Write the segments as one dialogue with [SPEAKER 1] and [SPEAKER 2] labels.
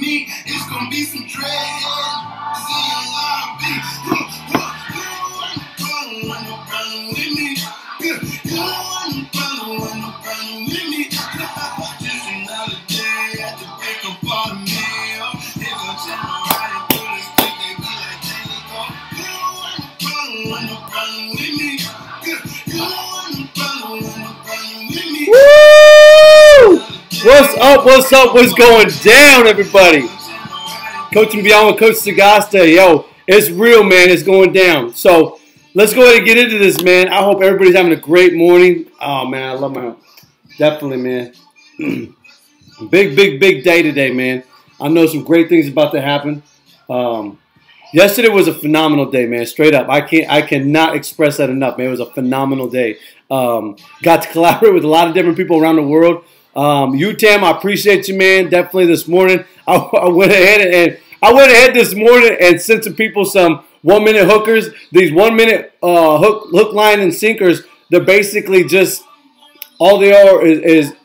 [SPEAKER 1] Me. It's gonna be some dread. You no problem with me. You no problem with me. Just another day at the of all the. They gon'. They be you no problem with me. You ain't
[SPEAKER 2] up? What's up? What's going down, everybody? Coaching Beyond with Coach Sagasta. Yo, it's real, man. It's going down. So let's go ahead and get into this, man. I hope everybody's having a great morning. Oh, man, I love my home. Definitely, man. big, big, big day today, man. I know some great things about to happen. Um, yesterday was a phenomenal day, man. Straight up, I can't, I cannot express that enough, man. It was a phenomenal day. Um, got to collaborate with a lot of different people around the world. Um, UTAM, I appreciate you, man. Definitely this morning, I, I went ahead and I went ahead this morning and sent some people some one minute hookers. These one minute uh, hook, hook, line, and sinkers. They're basically just all they are is, is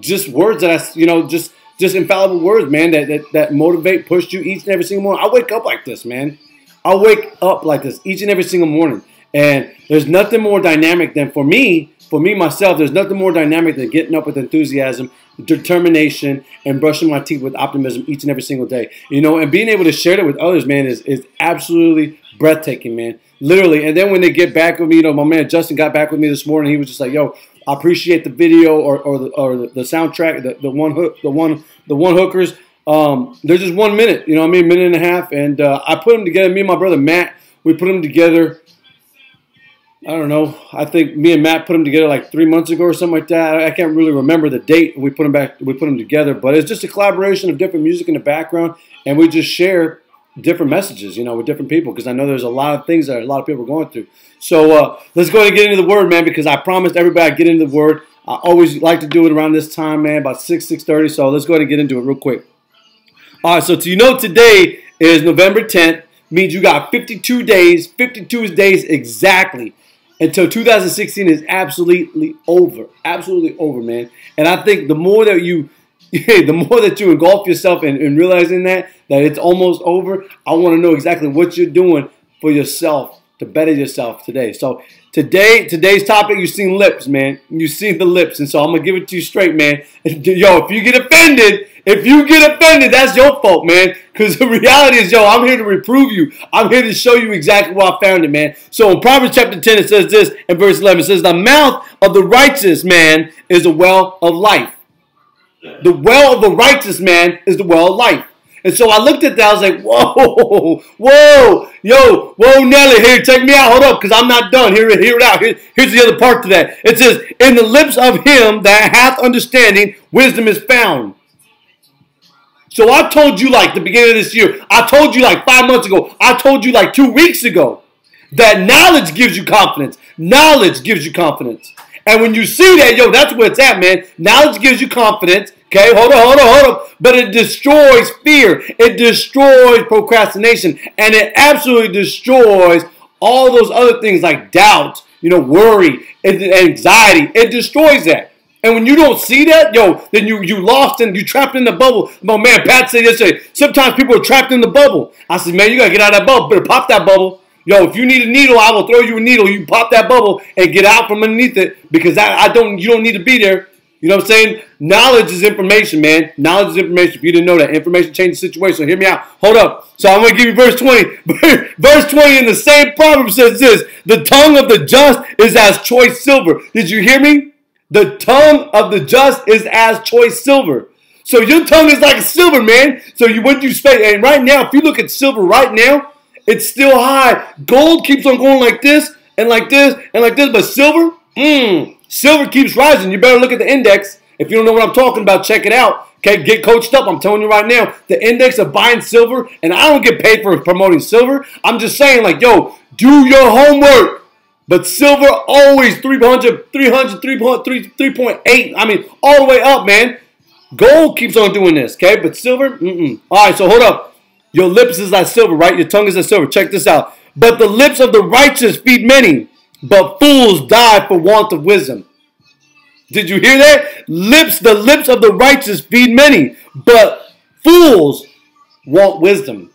[SPEAKER 2] just words that I, you know, just just infallible words, man, that, that that motivate, push you each and every single morning. I wake up like this, man. I wake up like this each and every single morning, and there's nothing more dynamic than for me, for me myself. There's nothing more dynamic than getting up with enthusiasm, determination, and brushing my teeth with optimism each and every single day. You know, and being able to share that with others, man, is is absolutely breathtaking, man. Literally. And then when they get back with me, you know, my man Justin got back with me this morning. He was just like, "Yo, I appreciate the video or, or the or the, soundtrack, the, the one hook, the one the one hookers. Um, they're just one minute, you know what I mean, minute and a half, and uh, I put them together. Me and my brother Matt, we put them together. I don't know. I think me and Matt put them together like three months ago or something like that. I can't really remember the date. We put them back. We put them together, but it's just a collaboration of different music in the background, and we just share different messages, you know, with different people because I know there's a lot of things that a lot of people are going through. So uh, let's go ahead and get into the word, man, because I promised everybody I'd get into the word. I always like to do it around this time, man, about 6, 6.30. So let's go ahead and get into it real quick. All right, so to you know today is November 10th, means you got 52 days, 52 days exactly until 2016 is absolutely over. Absolutely over, man. And I think the more that you the more that you engulf yourself in, in realizing that that it's almost over, I want to know exactly what you're doing for yourself to better yourself today. So today, today's topic, you've seen lips, man. You've seen the lips, and so I'm gonna give it to you straight, man. Yo, if you get offended, if you get offended, that's your fault, man. Because the reality is, yo, I'm here to reprove you. I'm here to show you exactly where I found it, man. So in Proverbs chapter 10, it says this in verse 11, it says, The mouth of the righteous man is a well of life. The well of the righteous man is the well of life. And so I looked at that. I was like, whoa, whoa, yo, whoa, Nelly, here, check me out. Hold up, because I'm not done. Here, hear it out. Here, here's the other part to that. It says, in the lips of him that hath understanding, wisdom is found. So I told you like the beginning of this year. I told you like five months ago. I told you like two weeks ago that knowledge gives you confidence. Knowledge gives you confidence. And when you see that, yo, that's where it's at, man. Knowledge gives you confidence. Okay, hold on, hold on, hold on. But it destroys fear. It destroys procrastination. And it absolutely destroys all those other things like doubt, you know, worry, anxiety. It destroys that. And when you don't see that, yo, then you you lost and you trapped in the bubble. My man Pat said yesterday, sometimes people are trapped in the bubble. I said, man, you gotta get out of that bubble. Better pop that bubble. Yo, if you need a needle, I will throw you a needle. You pop that bubble and get out from underneath it because I, I don't you don't need to be there. You know what I'm saying? Knowledge is information, man. Knowledge is information. If you didn't know that, information changes the situation. So hear me out. Hold up. So I'm going to give you verse 20. verse 20 in the same proverb says this The tongue of the just is as choice silver. Did you hear me? The tongue of the just is as choice silver. So your tongue is like silver, man. So you what you spend, and right now, if you look at silver right now, it's still high. Gold keeps on going like this and like this and like this, but silver, mmm. Silver keeps rising. You better look at the index. If you don't know what I'm talking about, check it out. Okay, get coached up. I'm telling you right now, the index of buying silver, and I don't get paid for promoting silver. I'm just saying, like, yo, do your homework. But silver always 300, 300, 3.8. I mean, all the way up, man. Gold keeps on doing this, okay? But silver, mm-mm. All right, so hold up. Your lips is like silver, right? Your tongue is like silver. Check this out. But the lips of the righteous feed many but fools die for want of wisdom. Did you hear that? Lips, the lips of the righteous feed many, but fools want wisdom.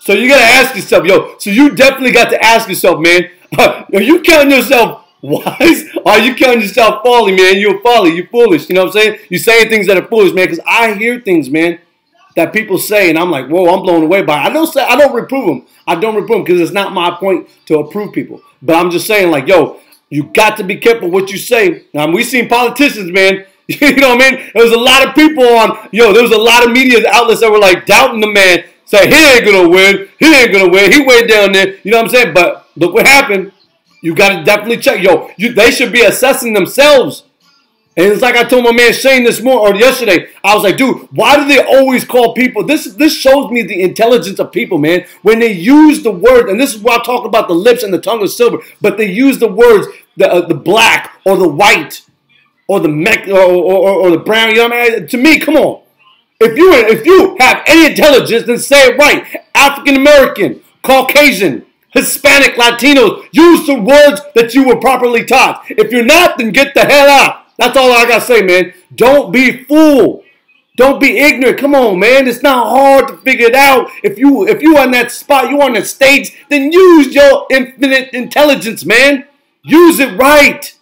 [SPEAKER 2] So you got to ask yourself, yo. So you definitely got to ask yourself, man. Are you counting yourself wise? Are you counting yourself folly, man? You're folly. You're foolish. You know what I'm saying? You're saying things that are foolish, man. Because I hear things, man, that people say, and I'm like, whoa, I'm blown away by. It. I don't say I don't reprove them. I don't reprove them because it's not my point to approve people. But I'm just saying, like, yo, you got to be careful what you say. Now we seen politicians, man. You know what I mean? There was a lot of people on, yo, there was a lot of media outlets that were like doubting the man, say he ain't gonna win, he ain't gonna win, he way down there. You know what I'm saying? But look what happened. You got to definitely check. Yo, you, they should be assessing themselves. And it's like I told my man Shane this morning or yesterday. I was like, dude, why do they always call people? This this shows me the intelligence of people, man. When they use the word, and this is why I talk about the lips and the tongue of silver, but they use the words the uh, the black or the white or the mech or, or, or, the brown. You know what I mean? To me, come on. If you if you have any intelligence, then say it right. African American, Caucasian, Hispanic, Latinos, use the words that you were properly taught. If you're not, then get the hell out. That's all I gotta say, man. Don't be fool. Don't be ignorant. Come on, man. It's not hard to figure it out. If you if you on that spot, you on the stage, then use your infinite intelligence, man. Use it right.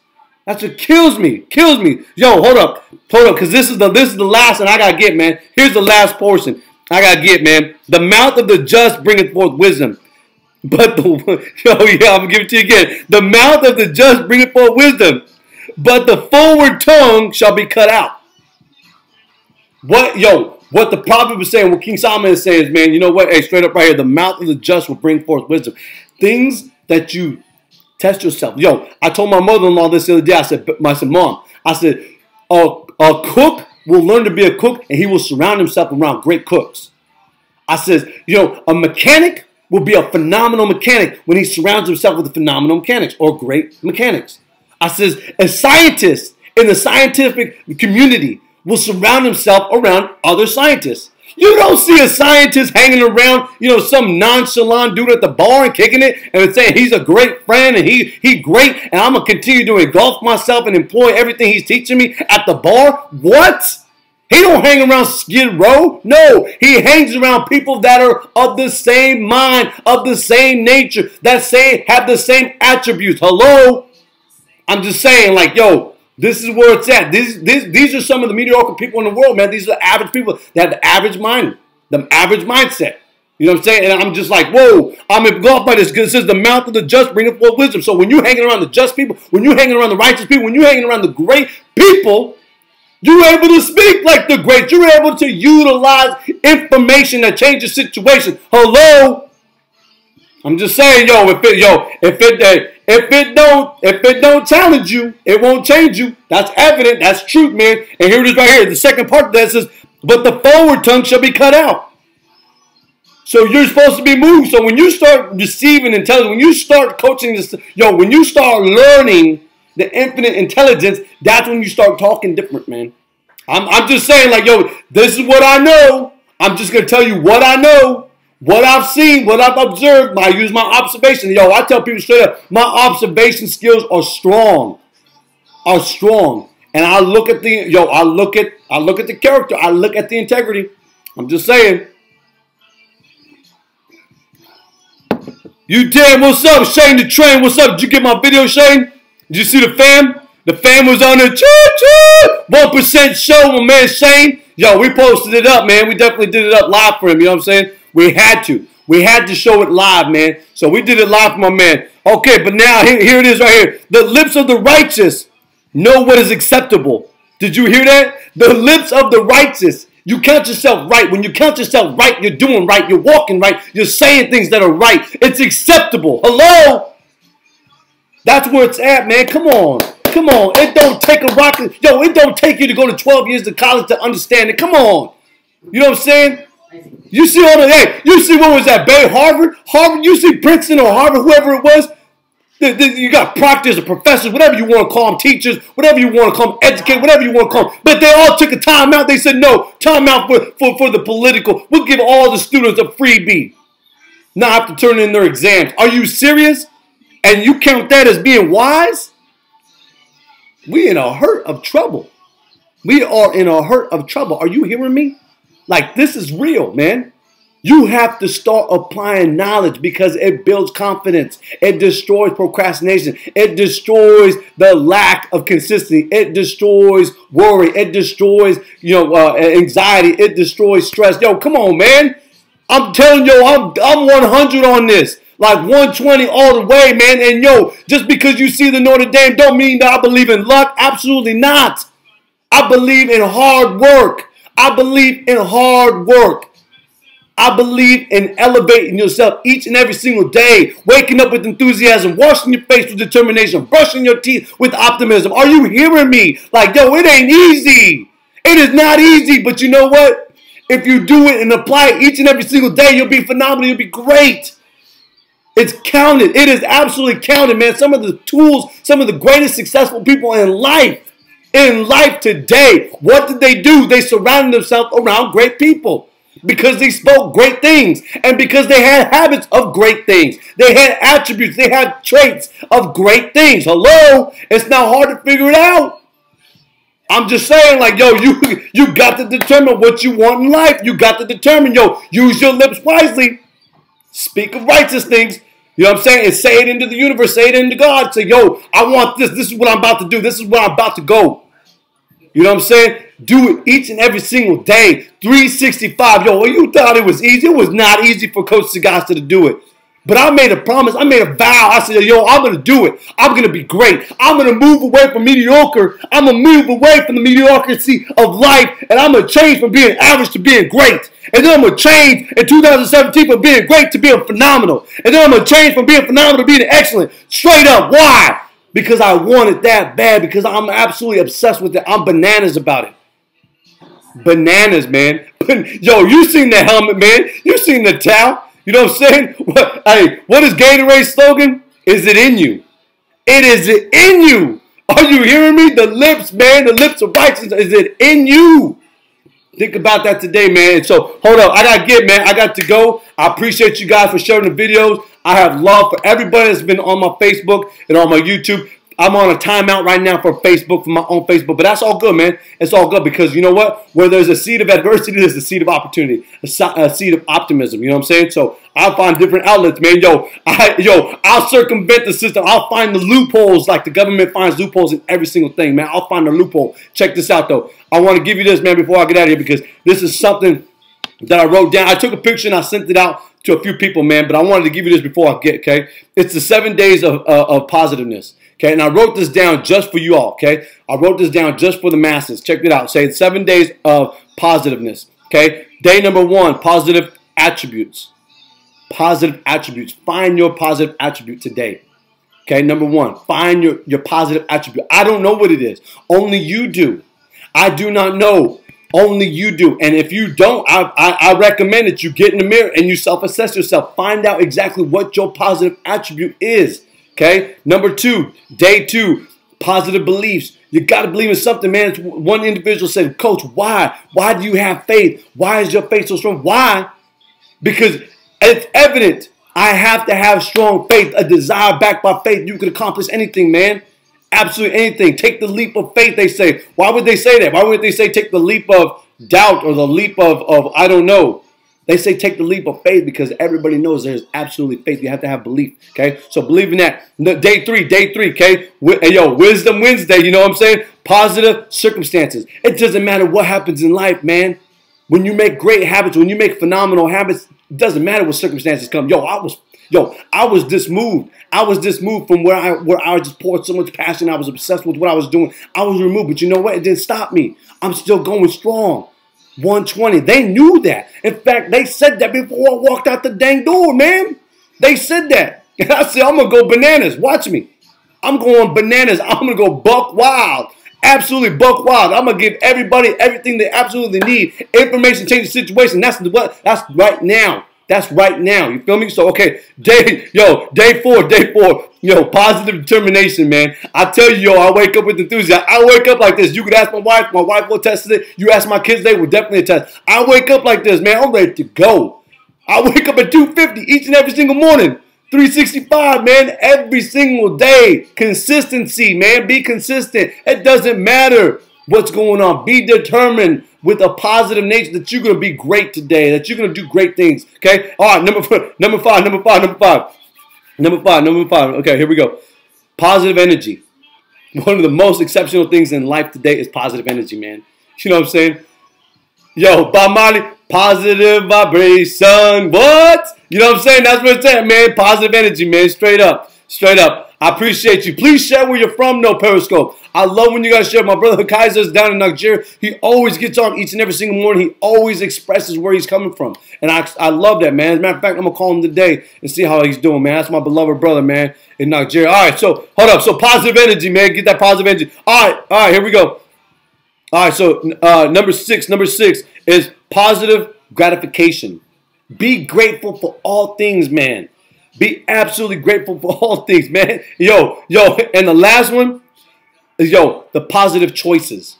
[SPEAKER 2] That's what kills me. Kills me. Yo, hold up. Hold up, because this is the this is the last, and I gotta get, man. Here's the last portion. I gotta get, man. The mouth of the just bringeth forth wisdom. But the yo, oh, yeah, I'm gonna it to you again. The mouth of the just bringeth forth wisdom but the forward tongue shall be cut out. What, yo, what the prophet was saying, what King Solomon is saying is, man, you know what? Hey, straight up right here, the mouth of the just will bring forth wisdom. Things that you test yourself. Yo, I told my mother-in-law this the other day. I said, I said, mom, I said, a, a cook will learn to be a cook and he will surround himself around great cooks. I says, you know, a mechanic will be a phenomenal mechanic when he surrounds himself with phenomenal mechanics or great mechanics. I says a scientist in the scientific community will surround himself around other scientists. You don't see a scientist hanging around, you know, some nonchalant dude at the bar and kicking it and saying he's a great friend and he he great and I'm gonna continue to engulf myself and employ everything he's teaching me at the bar. What? He don't hang around Skid Row. No, he hangs around people that are of the same mind, of the same nature, that say have the same attributes. Hello. I'm just saying, like, yo, this is where it's at. This, this, these are some of the mediocre people in the world, man. These are the average people that have the average mind, the average mindset. You know what I'm saying? And I'm just like, whoa, I'm engulfed by this because it says the mouth of the just bringeth forth wisdom. So when you're hanging around the just people, when you're hanging around the righteous people, when you're hanging around the great people, you're able to speak like the great. You're able to utilize information that changes situation. Hello? I'm just saying, yo, if it, yo, if it, uh, if it don't, if it don't challenge you, it won't change you. That's evident. That's truth, man. And here it is right here. The second part of that says, but the forward tongue shall be cut out. So you're supposed to be moved. So when you start receiving intelligence, when you start coaching this, yo, when you start learning the infinite intelligence, that's when you start talking different, man. I'm, I'm just saying, like, yo, this is what I know. I'm just gonna tell you what I know. What I've seen, what I've observed, I use my observation. Yo, I tell people straight up, my observation skills are strong. Are strong. And I look at the yo, I look at I look at the character, I look at the integrity. I'm just saying. You damn, what's up? Shane the train, what's up? Did you get my video, Shane? Did you see the fam? The fam was on the choo-choo 1% show, my man Shane. Yo, we posted it up, man. We definitely did it up live for him, you know what I'm saying? We had to. We had to show it live, man. So we did it live for my man. Okay, but now here, here it is right here. The lips of the righteous know what is acceptable. Did you hear that? The lips of the righteous. You count yourself right. When you count yourself right, you're doing right. You're walking right. You're saying things that are right. It's acceptable. Hello? That's where it's at, man. Come on. Come on. It don't take a rocket. Yo, it don't take you to go to 12 years of college to understand it. Come on. You know what I'm saying? You see all the hey, you see what was that Bay Harvard, Harvard. You see Princeton or Harvard, whoever it was. You got proctors or professors, whatever you want to call them, teachers, whatever you want to call them, educate, whatever you want to call them. But they all took a timeout. They said, no, timeout for, for, for the political. We'll give all the students a freebie. Not have to turn in their exams. Are you serious? And you count that as being wise? We in a hurt of trouble. We are in a hurt of trouble. Are you hearing me? Like this is real, man. You have to start applying knowledge because it builds confidence. It destroys procrastination. It destroys the lack of consistency. It destroys worry. It destroys, you know, uh, anxiety. It destroys stress. Yo, come on, man. I'm telling you, I'm, I'm 100 on this. Like 120 all the way, man. And yo, just because you see the Notre Dame don't mean that I believe in luck. Absolutely not. I believe in hard work. I believe in hard work. I believe in elevating yourself each and every single day, waking up with enthusiasm, washing your face with determination, brushing your teeth with optimism. Are you hearing me? Like, yo, it ain't easy. It is not easy, but you know what? If you do it and apply it each and every single day, you'll be phenomenal. You'll be great. It's counted. It is absolutely counted, man. Some of the tools, some of the greatest successful people in life, in life today, what did they do? They surrounded themselves around great people because they spoke great things and because they had habits of great things. They had attributes, they had traits of great things. Hello? It's not hard to figure it out. I'm just saying, like, yo, you you got to determine what you want in life. You got to determine, yo, use your lips wisely. Speak of righteous things. You know what I'm saying? And say it into the universe, say it into God. Say, yo, I want this. This is what I'm about to do. This is where I'm about to go. You know what I'm saying? Do it each and every single day. 365. Yo, well, you thought it was easy. It was not easy for Coach Sagasta to do it. But I made a promise. I made a vow. I said, yo, I'm going to do it. I'm going to be great. I'm going to move away from mediocre. I'm going to move away from the mediocrity of life. And I'm going to change from being average to being great. And then I'm going to change in 2017 from being great to being phenomenal. And then I'm going to change from being phenomenal to being excellent. Straight up. Why? Because I want it that bad. Because I'm absolutely obsessed with it. I'm bananas about it. Bananas, man. Yo, you seen the helmet, man. You seen the towel. You know what I'm saying? What, hey, what is Gatorade's slogan? Is it in you? It is in you. Are you hearing me? The lips, man, the lips of righteousness. Is it in you? Think about that today, man. So hold up. I gotta get, man. I got to go. I appreciate you guys for sharing the videos. I have love for everybody that's been on my Facebook and on my YouTube. I'm on a timeout right now for Facebook, for my own Facebook, but that's all good, man. It's all good because you know what? Where there's a seed of adversity, there's a seed of opportunity, a, seed of optimism. You know what I'm saying? So I'll find different outlets, man. Yo, I, yo, I'll circumvent the system. I'll find the loopholes like the government finds loopholes in every single thing, man. I'll find a loophole. Check this out, though. I want to give you this, man, before I get out of here because this is something that I wrote down. I took a picture and I sent it out to a few people, man, but I wanted to give you this before I get, okay? It's the seven days of, uh, of positiveness. Okay, and I wrote this down just for you all. Okay, I wrote this down just for the masses. Check it out. Say seven days of positiveness. Okay, day number one, positive attributes. Positive attributes. Find your positive attribute today. Okay, number one, find your, your positive attribute. I don't know what it is. Only you do. I do not know. Only you do. And if you don't, I, I, I recommend that you get in the mirror and you self assess yourself. Find out exactly what your positive attribute is. Okay. Number two, day two, positive beliefs. You got to believe in something, man. One individual said, Coach, why? Why do you have faith? Why is your faith so strong? Why? Because it's evident. I have to have strong faith, a desire backed by faith. You can accomplish anything, man. Absolutely anything. Take the leap of faith, they say. Why would they say that? Why would they say take the leap of doubt or the leap of, of I don't know? They say take the leap of faith because everybody knows there's absolutely faith. You have to have belief. Okay. So believe in that. Day three, day three. Okay. Hey, yo, Wisdom Wednesday. You know what I'm saying? Positive circumstances. It doesn't matter what happens in life, man. When you make great habits, when you make phenomenal habits, it doesn't matter what circumstances come. Yo, I was, yo, I was this moved. I was this moved from where I where I just poured so much passion. I was obsessed with what I was doing. I was removed, but you know what? It didn't stop me. I'm still going strong. 120. They knew that. In fact, they said that before I walked out the dang door, man. They said that. And I said, I'm going to go bananas. Watch me. I'm going bananas. I'm going to go buck wild. Absolutely buck wild. I'm going to give everybody everything they absolutely need. Information changes the situation. That's what that's right now. That's right now. You feel me? So okay, day yo, day four, day four. Yo, positive determination, man. I tell you, yo, I wake up with enthusiasm. I wake up like this. You could ask my wife. My wife will test it. You ask my kids, they will definitely test. I wake up like this, man. I'm ready to go. I wake up at 2:50 each and every single morning. 365, man, every single day. Consistency, man. Be consistent. It doesn't matter what's going on. Be determined with a positive nature that you're going to be great today, that you're going to do great things. Okay? All right, number four, number five, number five, number five. Number five, number five. Okay, here we go. Positive energy. One of the most exceptional things in life today is positive energy, man. You know what I'm saying? Yo, Marley, positive vibration. What? You know what I'm saying? That's what it's saying, man. Positive energy, man. Straight up. Straight up. I appreciate you. Please share where you're from, no Periscope. I love when you guys share. My brother Kaiser's down in Nigeria. He always gets on each and every single morning. He always expresses where he's coming from. And I, I love that, man. As a matter of fact, I'm going to call him today and see how he's doing, man. That's my beloved brother, man, in Nigeria. All right, so hold up. So positive energy, man. Get that positive energy. All right, all right, here we go. All right, so uh, number six, number six is positive gratification. Be grateful for all things, man. Be absolutely grateful for all things, man. Yo, yo, and the last one yo, the positive choices.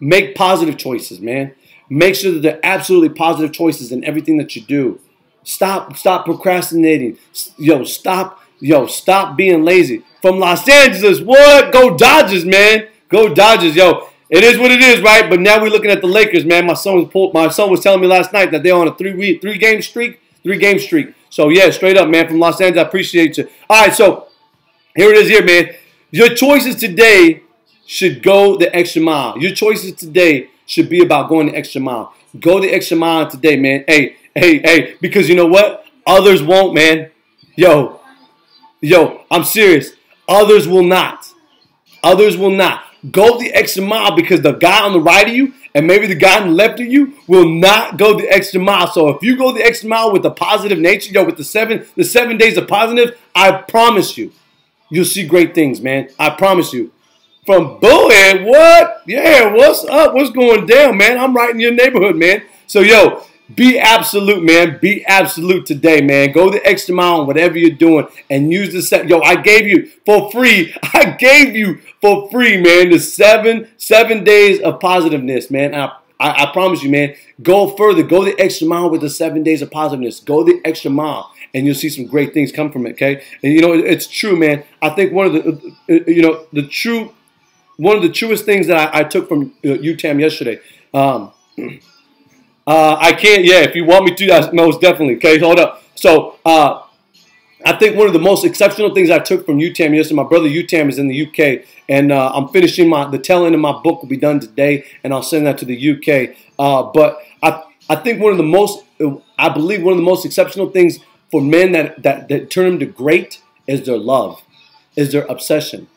[SPEAKER 2] Make positive choices, man. Make sure that they're absolutely positive choices in everything that you do. Stop, stop procrastinating. Yo, stop, yo, stop being lazy. From Los Angeles, what? Go Dodgers, man. Go Dodgers, yo. It is what it is, right? But now we're looking at the Lakers, man. My son was pulled, my son was telling me last night that they're on a three week, three game streak, three game streak. So yeah, straight up, man, from Los Angeles, I appreciate you. All right, so here it is, here, man. Your choices today should go the extra mile. Your choices today should be about going the extra mile. Go the extra mile today, man. Hey, hey, hey, because you know what? Others won't, man. Yo, yo, I'm serious. Others will not. Others will not. Go the extra mile because the guy on the right of you and maybe the guy on the left of you will not go the extra mile. So if you go the extra mile with a positive nature, yo, with the seven, the seven days of positive, I promise you, you'll see great things, man. I promise you. From Bullhead, what? Yeah, what's up? What's going down, man? I'm right in your neighborhood, man. So, yo, be absolute, man. Be absolute today, man. Go the extra mile on whatever you're doing and use the set. Yo, I gave you for free. I gave you for free, man. The seven seven days of positiveness, man. I, I, I promise you, man. Go further. Go the extra mile with the seven days of positiveness. Go the extra mile, and you'll see some great things come from it. Okay, and you know it's true, man. I think one of the uh, you know the true one of the truest things that I, I took from uh, UTAM yesterday. Um, uh, I can't. Yeah, if you want me to, that's most definitely. Okay, hold up. So uh, I think one of the most exceptional things I took from UTAM yesterday. My brother UTAM is in the UK, and uh, I'm finishing my the tail end of my book will be done today, and I'll send that to the UK. Uh, but I I think one of the most I believe one of the most exceptional things for men that that, that turn them to great is their love, is their obsession.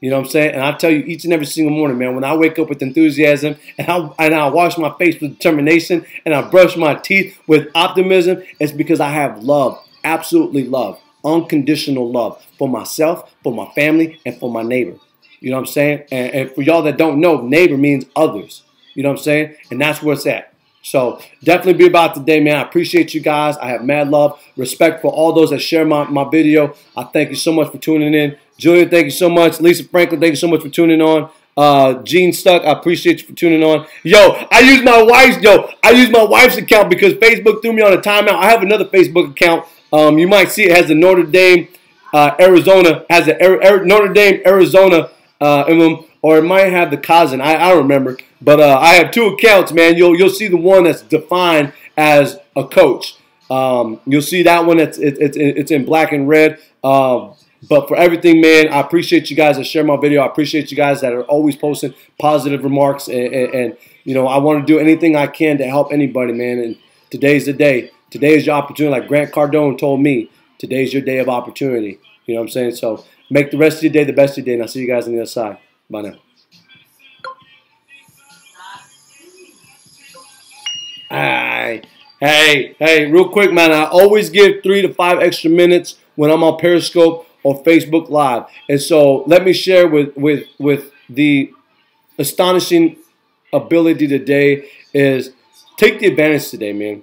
[SPEAKER 2] You know what I'm saying? And I tell you each and every single morning, man, when I wake up with enthusiasm and I, and I wash my face with determination and I brush my teeth with optimism, it's because I have love, absolutely love, unconditional love for myself, for my family, and for my neighbor. You know what I'm saying? And, and for y'all that don't know, neighbor means others. You know what I'm saying? And that's where it's at. So definitely be about today, man. I appreciate you guys. I have mad love, respect for all those that share my, my video. I thank you so much for tuning in. Julian, thank you so much. Lisa Franklin, thank you so much for tuning on. Uh, Gene Stuck, I appreciate you for tuning on. Yo, I use my wife's yo, I use my wife's account because Facebook threw me on a timeout. I have another Facebook account. Um, you might see it has the Notre Dame, uh, Arizona, has the Notre Dame, Arizona uh, or it might have the cousin. I, I remember, but uh, I have two accounts, man. You'll you'll see the one that's defined as a coach. Um, you'll see that one. It's it, it's it's in black and red. Um, but for everything, man, I appreciate you guys that share my video. I appreciate you guys that are always posting positive remarks. And, and, and, you know, I want to do anything I can to help anybody, man. And today's the day. Today is your opportunity. Like Grant Cardone told me, today's your day of opportunity. You know what I'm saying? So make the rest of your day the best of your day. And I'll see you guys on the other side. Bye now. Hey, hey, hey, real quick, man. I always give three to five extra minutes when I'm on Periscope or Facebook Live. And so let me share with, with, with the astonishing ability today is take the advantage today, man.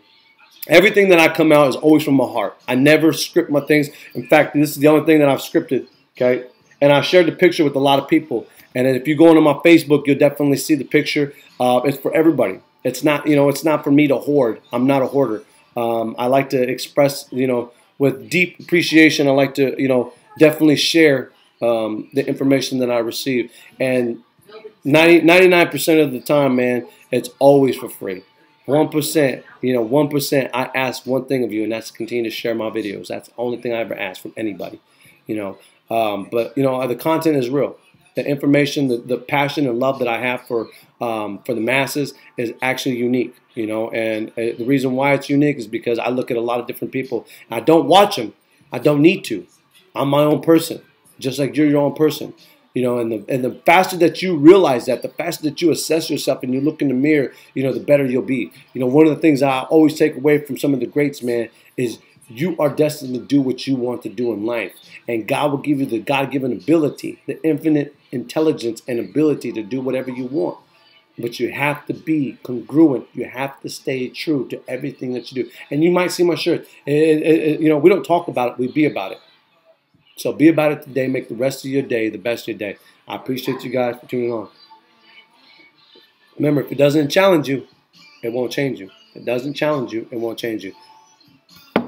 [SPEAKER 2] Everything that I come out is always from my heart. I never script my things. In fact, this is the only thing that I've scripted, okay? And I shared the picture with a lot of people. And if you go onto my Facebook, you'll definitely see the picture. Uh, it's for everybody. It's not, you know, it's not for me to hoard. I'm not a hoarder. Um, I like to express, you know, with deep appreciation, I like to, you know, definitely share um, the information that I receive. And 90, 99% of the time, man, it's always for free. 1%, you know, 1%, I ask one thing of you, and that's to continue to share my videos. That's the only thing I ever ask from anybody, you know. Um, but, you know, the content is real. The information, the, the passion and love that I have for um, for the masses is actually unique, you know. And uh, the reason why it's unique is because I look at a lot of different people. I don't watch them. I don't need to. I'm my own person, just like you're your own person. You know, and the and the faster that you realize that, the faster that you assess yourself and you look in the mirror, you know, the better you'll be. You know, one of the things I always take away from some of the greats, man, is you are destined to do what you want to do in life. And God will give you the God given ability, the infinite intelligence and ability to do whatever you want. But you have to be congruent. You have to stay true to everything that you do. And you might see my shirt. It, it, it, you know, we don't talk about it, we be about it. So be about it today. Make the rest of your day the best of your day. I appreciate you guys for tuning on. Remember, if it doesn't challenge you, it won't change you. If it doesn't challenge you, it won't change you.